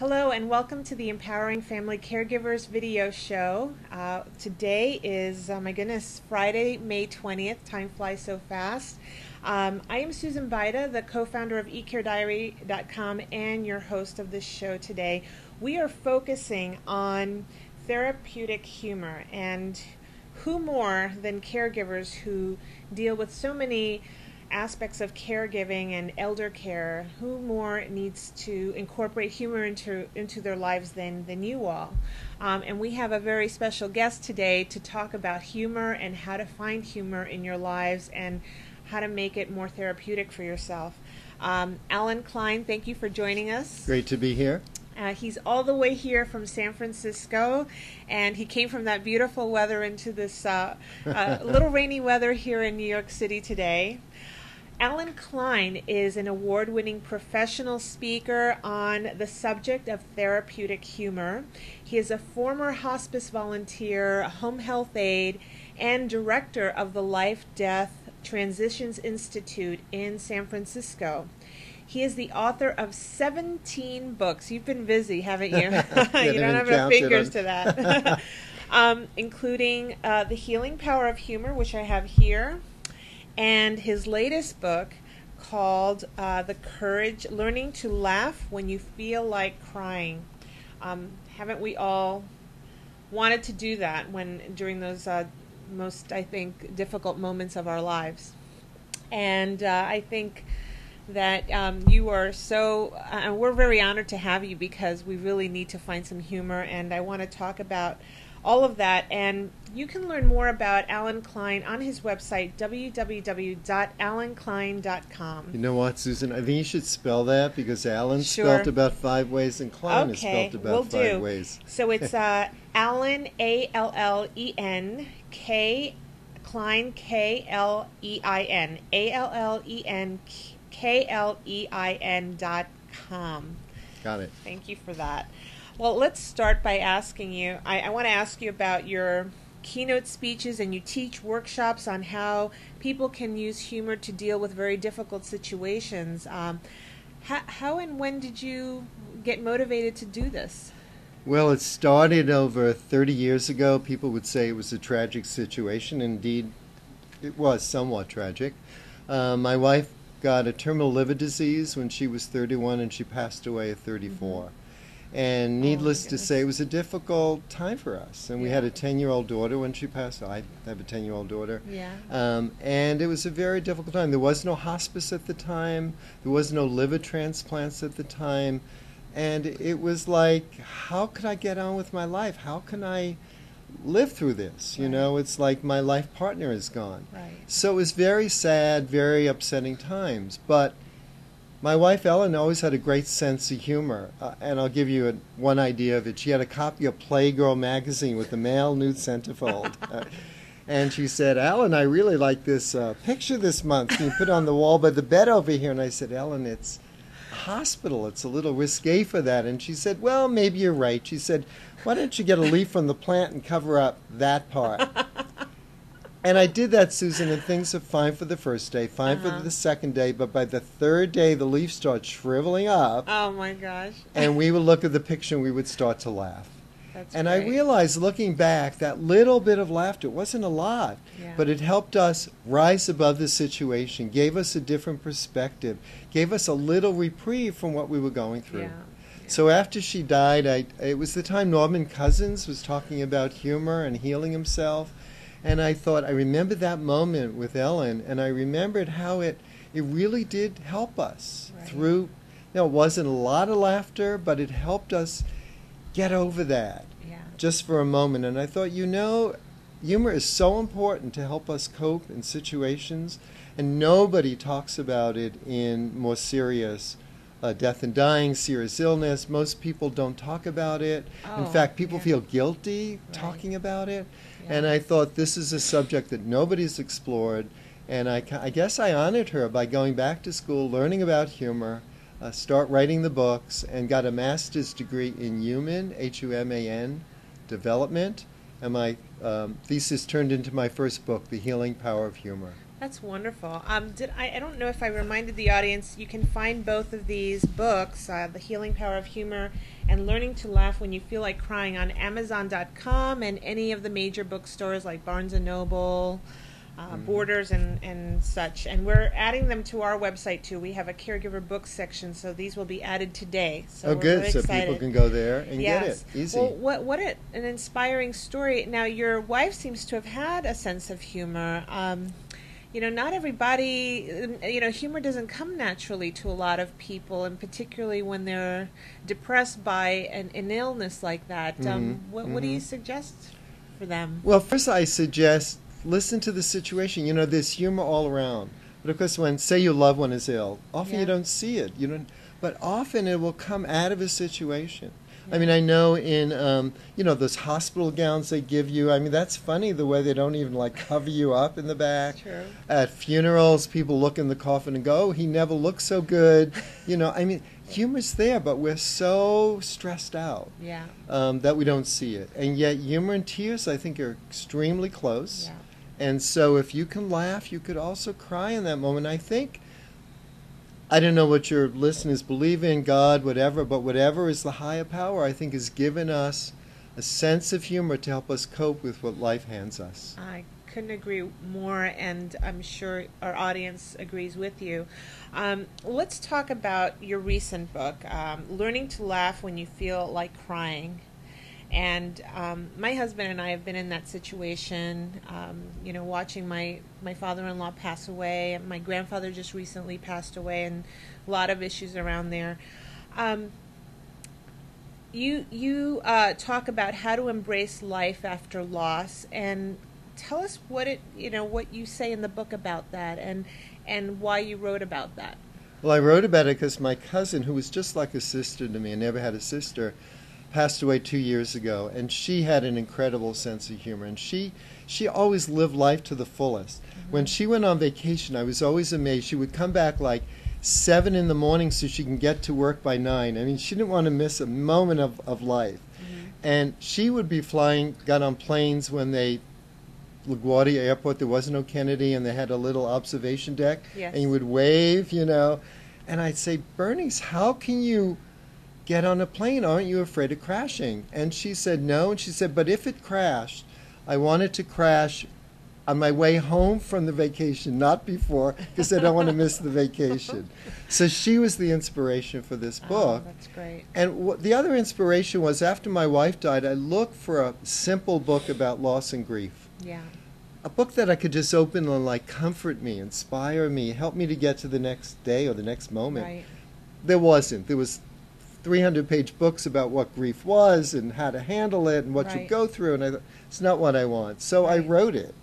Hello and welcome to the Empowering Family Caregivers video show. Uh, today is, oh my goodness, Friday, May 20th. Time flies so fast. Um, I am Susan Baida, the co-founder of eCareDiary.com and your host of this show today. We are focusing on therapeutic humor and who more than caregivers who deal with so many aspects of caregiving and elder care, who more needs to incorporate humor into into their lives than than you all? Um, and we have a very special guest today to talk about humor and how to find humor in your lives and how to make it more therapeutic for yourself. Um, Allen Klein, thank you for joining us. Great to be here. Uh, he's all the way here from San Francisco, and he came from that beautiful weather into this uh, uh, little rainy weather here in New York City today. Allen Klein is an award winning professional speaker on the subject of therapeutic humor. He is a former hospice volunteer, home health aide, and director of the Life Death Transitions Institute in San Francisco. He is the author of 17 books. You've been busy, haven't you? you don't have enough fingers to that. um, including uh, The Healing Power of Humor, which I have here and his latest book called uh, The Courage Learning to Laugh When You Feel Like Crying. Um, haven't we all wanted to do that when during those uh, most, I think, difficult moments of our lives? And uh, I think that um, you are so, uh, we're very honored to have you because we really need to find some humor. And I want to talk about all of that. And you can learn more about Allen Klein on his website, www.allenklein.com. You know what, Susan? I think you should spell that because Allen Sure. spelled about five ways and Klein is Okay, spelled about will five do. ways. So it's uh, Allen, A L L E N, K, Klein, K L E I N, A L L E N, K L E I N dot com. Got it. Thank you for that. Well, let's start by asking you. I, I want to ask you about your keynote speeches, and you teach workshops on how people can use humor to deal with very difficult situations. Um, how, how and when did you get motivated to do this? Well, it started over 30 years ago. People would say it was a tragic situation. Indeed, it was somewhat tragic. Uh, my wife got a terminal liver disease when she was 31 and she passed away at 34. And needless to say, it was a difficult time for us. And we had a 10 year old daughter when she passed. I have a 10 year old daughter. Yeah. Um, and it was a very difficult time. There was no hospice at the time. There was no liver transplants at the time. And it was like, how could I get on with my life? How can I live through this? You Right. know, it's like my life partner is gone. Right. So it was very sad, very upsetting times. But my wife Ellen always had a great sense of humor, uh, and I'll give you a, one idea of it. She had a copy of Playgirl magazine with the male nude centerfold. Uh, and she said, Ellen, I really like this uh, picture this month. Can you put it on the wall by the bed over here? And I said, Ellen, it's a hospital. It's a little risque for that. And she said, Well, maybe you're right. She said, Why don't you get a leaf from the plant and cover up that part? And I did that, Susan, and things are fine for the first day, fine Uh-huh. for the second day, but by the third day, the leaves start shriveling up, Oh my gosh. and we would look at the picture and we would start to laugh. That's And I realized looking back, that little bit of laughter, wasn't a lot, Yeah. but it helped us rise above the situation, gave us a different perspective, gave us a little reprieve from what we were going through. Yeah. So after she died, I, it was the time Norman Cousins was talking about humor and healing himself. And I thought, I remember that moment with Ellen, and I remembered how it, it really did help us Right. through. You know, it wasn't a lot of laughter, but it helped us get over that Yeah. just for a moment. And I thought, you know, humor is so important to help us cope in situations, and nobody talks about it in more serious uh, death and dying, serious illness. Most people don't talk about it. in Oh, fact, people yeah. feel guilty Right. talking about it. Yeah. And I thought this is a subject that nobody's explored. And I, I guess I honored her by going back to school, learning about humor, uh, start writing the books, and got a master's degree in human, H U M A N, development. And my um, thesis turned into my first book, The Healing Power of Humor. That's wonderful. Um, did I, I don't know if I reminded the audience. You can find both of these books, uh, "The Healing Power of Humor" and "Learning to Laugh When You Feel Like Crying," on Amazon.com and any of the major bookstores like Barnes and Noble, uh, Mm-hmm. Borders, and and such. And we're adding them to our website too. We have a caregiver book section, so these will be added today. So oh, good. really So people can go there and get it easy. Well, what what a, an inspiring story. Now, your wife seems to have had a sense of humor. Um, you know, not everybody. You know, humor doesn't come naturally to a lot of people, and particularly when they're depressed by an, an illness like that. Um, Mhm, what, what do you mhm. suggest for them? Well, first I suggest listen to the situation. You know, there's humor all around. But of course, when say your loved one is ill, often Yeah. you don't see it. You don't. But often it will come out of a situation. I mean, I know in um, you know those hospital gowns they give you. I mean, that's funny the way they don't even like cover you up in the back. True. At funerals, people look in the coffin and go, "Oh, he never looked so good." You know, I mean, humor's there, but we're so stressed out Yeah. um, that we don't see it. And yet, humor and tears, I think, are extremely close. Yeah. And so, if you can laugh, you could also cry in that moment. I think, I don't know what your listeners believe in, God, whatever, but whatever is the higher power, I think, has given us a sense of humor to help us cope with what life hands us. I couldn't agree more, and I'm sure our audience agrees with you. Um, let's talk about your recent book, um, Learning to Laugh When You Feel Like Crying. And um, my husband and I have been in that situation, um, you know, watching my, my father in law pass away. My grandfather just recently passed away, and a lot of issues around there. Um, you you uh, talk about how to embrace life after loss, and tell us what it you know what you say in the book about that, and and why you wrote about that. Well, I wrote about it because my cousin, who was just like a sister to me, I never had a sister, passed away two years ago, and she had an incredible sense of humor, and she she always lived life to the fullest. Mm-hmm. When she went on vacation, I was always amazed. She would come back like seven in the morning so she can get to work by nine. I mean, she didn't want to miss a moment of, of life. Mm-hmm. And she would be flying, got on planes when they, LaGuardia Airport, there was no Kennedy, and they had a little observation deck. Yes. And you would wave, you know. And I'd say, Bernice, how can you get on a plane? Aren't you afraid of crashing? And she said, no. And she said, but if it crashed, I want it to crash on my way home from the vacation, not before, because I don't want to miss the vacation. So she was the inspiration for this oh, book. Oh, that's great. And wh- the other inspiration was after my wife died, I looked for a simple book about loss and grief. Yeah. A book that I could just open and like comfort me, inspire me, help me to get to the next day or the next moment. Right. There wasn't. There was 300 page books about what grief was and how to handle it and what you go through. And I thought, it's not what I want. So I wrote it.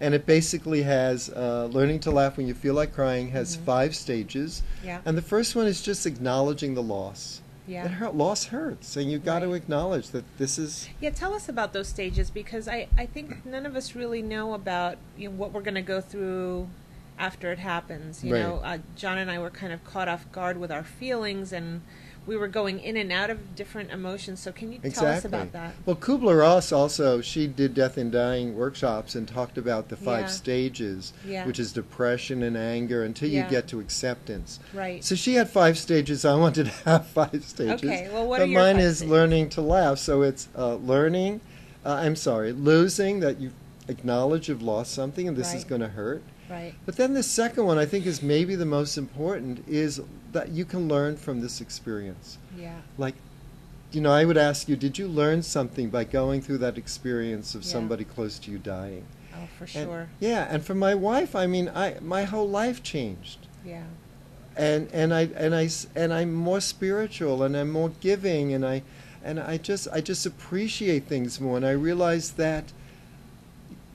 And it basically has uh, learning to laugh when you feel like crying has Mhm. five stages. Yeah. And the first one is just acknowledging the loss. It Yeah. hurt, loss hurts, and you've got to acknowledge that this is Yeah. Tell us about those stages because I I think none of us really know about you know, what we're going to go through after it happens. You Right. know, uh, John and I were kind of caught off guard with our feelings and. We were going in and out of different emotions. So, can you tell us about that? Well, Kubler Ross also she did death and dying workshops and talked about the five Yeah. stages, Yeah. which is depression and anger until Yeah. you get to acceptance. Right. So she had five stages. I wanted to have five stages. Okay, well, what but are your mine is stages? learning to laugh. So it's uh, learning. Uh, I'm sorry, losing that you acknowledge you've lost something and this is going to hurt. Right. But then the second one, I think, is maybe the most important, is that you can learn from this experience. Yeah. Like, you know, I would ask you, did you learn something by going through that experience of Yeah. somebody close to you dying? Oh, for And- sure. yeah, and for my wife, I mean, I my whole life changed, Yeah. and and I and I and I'm more spiritual, and I'm more giving, and I and I just I just appreciate things more, and I realize that.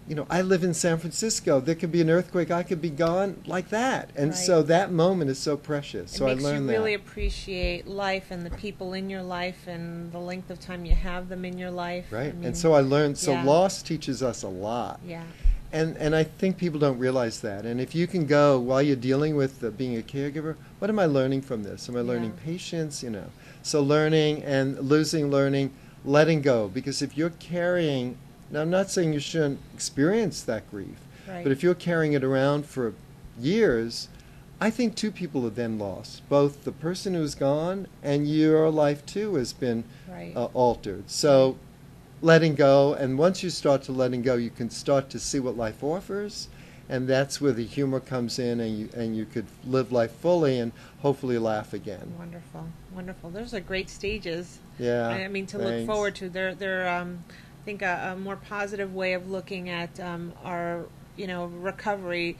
You know, I live in San Francisco. There could be an earthquake. I could be gone like that, and Right. so that moment is so precious. It so I makes you really that. appreciate life and the people in your life and the length of time you have them in your life. I Right, mean, and so I learned. So yeah. loss teaches us a lot. Yeah. And and I think people don't realize that. And if you can go while you're dealing with uh, being a caregiver, what am I learning from this? Am I learning Yeah. patience? You know, so learning and losing, learning, letting go. Because if you're carrying, now I'm not saying you shouldn't experience that grief, Right. But if you're carrying it around for years, I think two people are then lost. Both the person who's gone and your life too has been Right. uh, altered. So letting go, and once you start to letting go, you can start to see what life offers, and that's where the humor comes in, and you and you could live life fully and hopefully laugh again. Wonderful, wonderful. Those are great stages. Yeah. I mean, to look forward to. They're, they're um, think, a, a more positive way of looking at um, our, you know, recovery.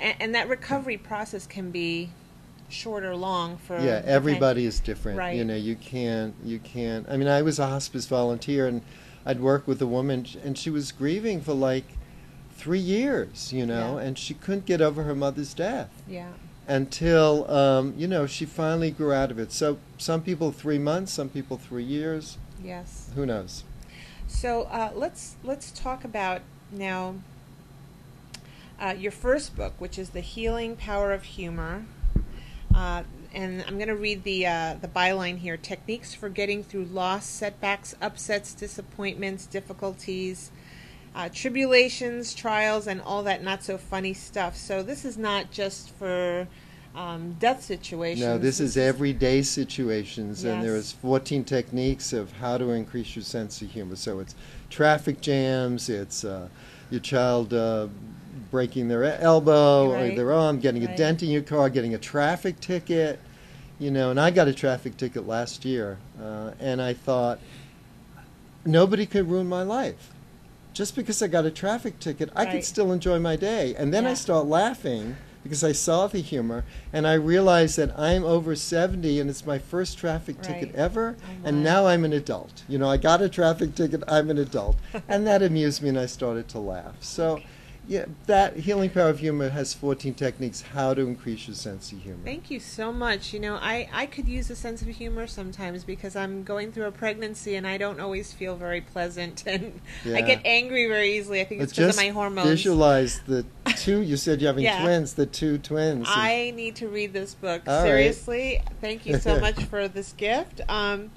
And, and that recovery process can be short or long for. Yeah, everybody is different. right. You know, you can't, you can't. I mean, I was a hospice volunteer, and I'd work with a woman, and she was grieving for like three years. You know, Yeah. and she couldn't get over her mother's death Yeah. until, um, you know, she finally grew out of it. So some people three months, some people three years. Yes. Who knows? So uh, let's let's talk about now uh, your first book, which is the Healing Power of Humor. Uh, and I'm going to read the uh, the byline here: techniques for getting through loss, setbacks, upsets, disappointments, difficulties, uh, tribulations, trials, and all that not so funny stuff. So this is not just for um, death situations. No, this is everyday situations, and there is 14 techniques of how to increase your sense of humor. So it's traffic jams, it's uh, your child uh, breaking their elbow or Right. their arm, getting a dent in your car, getting a traffic ticket. You know, and I got a traffic ticket last year, uh, and I thought nobody could ruin my life. Just because I got a traffic ticket, I Right. could still enjoy my day. And then I start laughing because I saw the humor and I realized that I'm over 70 and it's my first traffic ticket Right. ever. Oh, and now I'm an adult. You know, I got a traffic ticket, I'm an adult. and that amused me and I started to laugh. So, yeah, that Healing Power of Humor has 14 techniques how to increase your sense of humor. Thank you so much. You know, I, I could use a sense of humor sometimes because I'm going through a pregnancy and I don't always feel very pleasant and I get angry very easily. I think it's because of my hormones. Visualize the two, you said you're having Yeah. twins, the two twins. I need to read this book All right. seriously. Thank you so much for this gift. Um,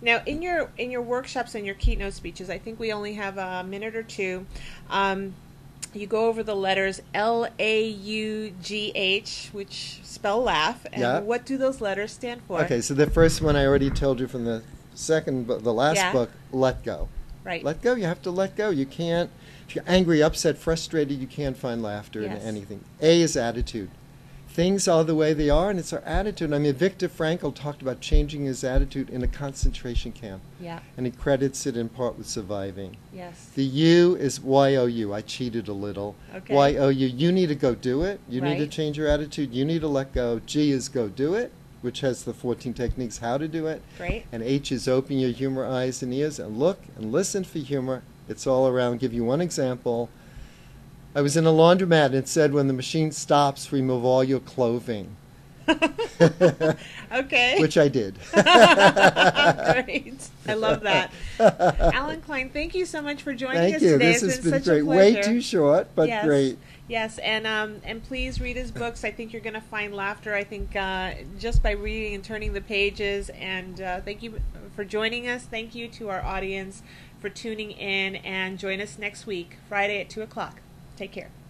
now, in your in your workshops and your keynote speeches, I think we only have a minute or two. Um, you go over the letters L A U G H, which spell laugh, and Yeah. what do those letters stand for? Okay, so the first one I already told you from the second, but the last Yeah. book, let go. Right. Let go. You have to let go. You can't. If you're angry, upset, frustrated, you can't find laughter Yes. in anything. A is attitude. Things are the way they are, and it's our attitude. I mean, Viktor Frankl talked about changing his attitude in a concentration camp, yeah. and he credits it in part with surviving. Yes. The U is Y O U. I cheated a little. Okay. Y O U. You need to go do it. You need to change your attitude. You need to let go. G is go do it, which has the 14 techniques how to do it. Great. And H is open your humor eyes and ears and look and listen for humor. It's all around. give you one example. I was in a laundromat and it said when the machine stops, remove all your clothing, Okay. which I did. Great. I love that. Allen Klein, thank you so much for joining Thank us you. today. This it's has been, been great. Way too short, but yes. great. Yes, and um, and please read his books. I think you're going to find laughter. I think uh, just by reading and turning the pages. And uh, thank you for joining us. Thank you to our audience for tuning in. And join us next week, Friday at two o'clock. Take care.